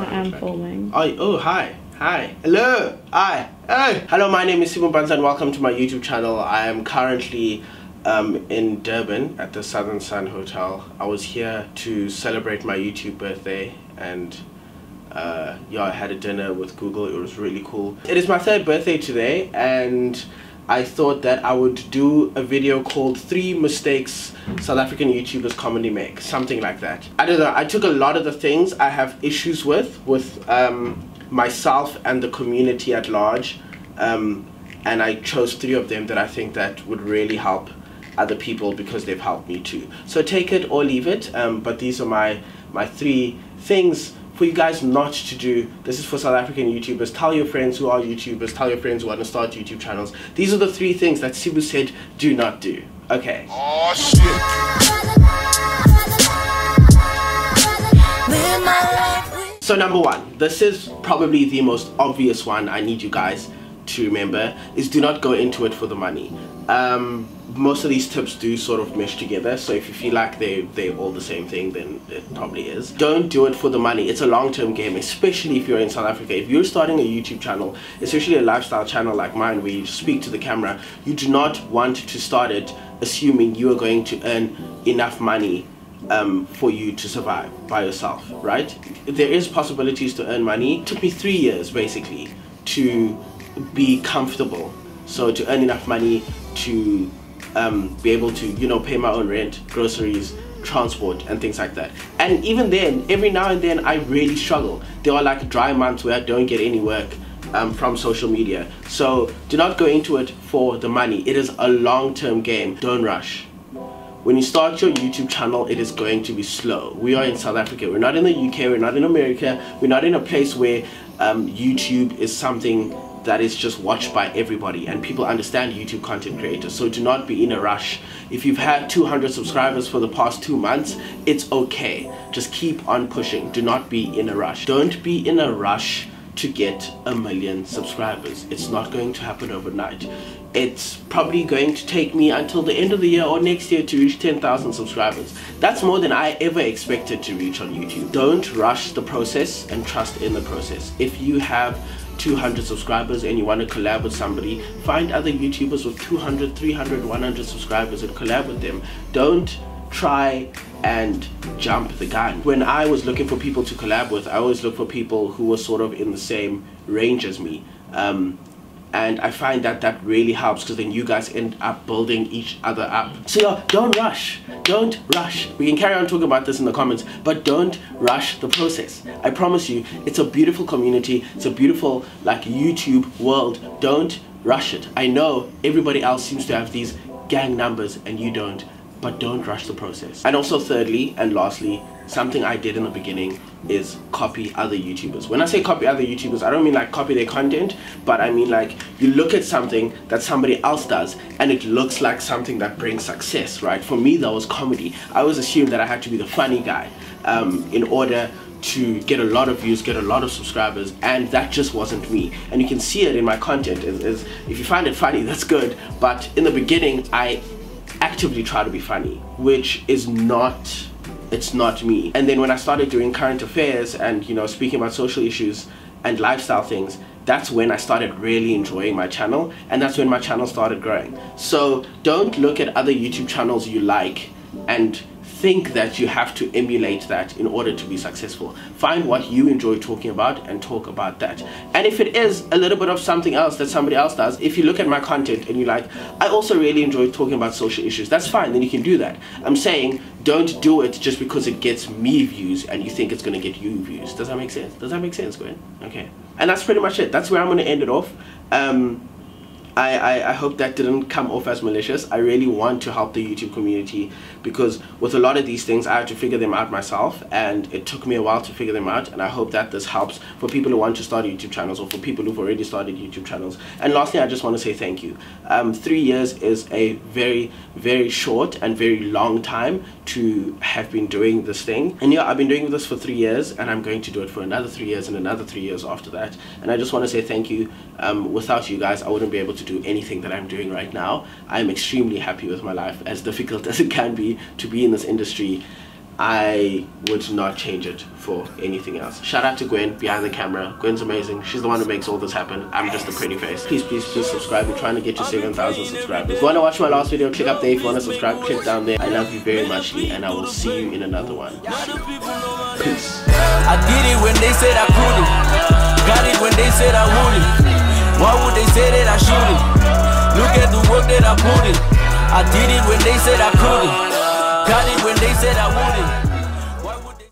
I am filming. Oh, oh, hi. Hi. Hello. Hi. Hey. Hello, my name is Sibu Mpanza and welcome to my YouTube channel. I am currently um, in Durban at the Southern Sun Hotel. I was here to celebrate my YouTube birthday and uh, yeah, I had a dinner with Google. It was really cool. It is my third birthday today and I thought that I would do a video called Three Mistakes South African YouTubers Commonly Make. Something like that. I don't know. I took a lot of the things I have issues with, with um, myself and the community at large. Um, and I chose three of them that I think that would really help other people because they've helped me too. So take it or leave it. Um, but these are my, my three things for you guys not to do. This is for South African YouTubers. Tell your friends who are YouTubers. Tell your friends who want to start YouTube channels. These are the three things that Sibu said do not do. Okay. Oh shit. Live my life with So number one, this is probably the most obvious one I need you guys to remember is do not go into it for the money. Um, most of these tips do sort of mesh together, so if you feel like they they're all the same thing, then it probably is. Don't do it for the money. It's a long-term game, especially if you're in South Africa. If you're starting a YouTube channel, especially a lifestyle channel like mine, where you speak to the camera, you do not want to start it assuming you are going to earn enough money um, for you to survive by yourself, right? There is possibilities to earn money. It took me three years basically to be comfortable. So to earn enough money to um, be able to, you know, pay my own rent, groceries, transport and things like that. And even then, every now and then I really struggle. There are like dry months where I don't get any work um, from social media. So do not go into it for the money. It is a long-term game. Don't rush when you start your YouTube channel, it is going to be slow. We are in South Africa. We're not in the UK. We're not in America. We're not in a place where um, YouTube is something that is just watched by everybody and people understand YouTube content creators. So do not be in a rush. If you've had 200 subscribers for the past two months, it's okay. Just keep on pushing. Do not be in a rush. Don't be in a rush to get a million subscribers. It's not going to happen overnight. It's probably going to take me until the end of the year or next year to reach 10,000 subscribers. That's more than I ever expected to reach on YouTube. Don't rush the process and trust in the process. If you have 200 subscribers and you want to collab with somebody, find other YouTubers with 200, 300, 100 subscribers and collab with them. Don't try and jump the gun. When I was looking for people to collab with, I always look for people who were sort of in the same range as me. Um, and I find that that really helps because then you guys end up building each other up. So yeah, don't rush. Don't rush. We can carry on talking about this in the comments, but don't rush the process. I promise you, it's a beautiful community. It's a beautiful like YouTube world. Don't rush it. I know everybody else seems to have these gang numbers and you don't but don't rush the process. And also thirdly and lastly, something I did in the beginning is copy other YouTubers. When I say copy other YouTubers, I don't mean like copy their content, but I mean like you look at something that somebody else does and it looks like something that brings success, right? For me, that was comedy. I always assumed that I had to be the funny guy um, in order to get a lot of views, get a lot of subscribers, and that just wasn't me. And you can see it in my content. Is, is if you find it funny, that's good. But in the beginning, I actively try to be funny, which is not it's not me. And then when I started doing current affairs and you know speaking about social issues and lifestyle things, that's when I started really enjoying my channel and that's when my channel started growing. So don't look at other YouTube channels you like and think that you have to emulate that in order to be successful. Find what you enjoy talking about and talk about that. And if it is a little bit of something else that somebody else does, if you look at my content and you're like, I also really enjoy talking about social issues, that's fine, then you can do that. I'm saying don't do it just because it gets me views and you think it's gonna get you views. Does that make sense? Does that make sense, Gwen? Okay. And that's pretty much it. That's where I'm gonna end it off. Um, I, I, I, hope that didn't come off as malicious. I really want to help the YouTube community because with a lot of these things, I had to figure them out myself and it took me a while to figure them out. And I hope that this helps for people who want to start YouTube channels or for people who've already started YouTube channels. And lastly, I just want to say thank you. Um, three years is a very, very short and very long time to have been doing this thing. And yeah, I've been doing this for three years and I'm going to do it for another three years and another three years after that. And I just want to say thank you. Um, without you guys, I wouldn't be able to do anything that I'm doing right now. I'm extremely happy with my life, as difficult as it can be to be in this industry. I would not change it for anything else. Shout out to Gwen behind the camera. Gwen's amazing. She's the one who makes all this happen. I'm just a pretty face. Please, please, please subscribe. We're trying to get to 7,000 subscribers. If you want to watch my last video, click up there. If you want to subscribe, click down there. I love you very much, Lee, and I will see you in another one. Peace. I did it when they said I couldn't. Got it when they said I wouldn't. Why would they say that I shouldn't? Look at the work that I put in. I did it when they said I couldn't. Got it when they said I wouldn't.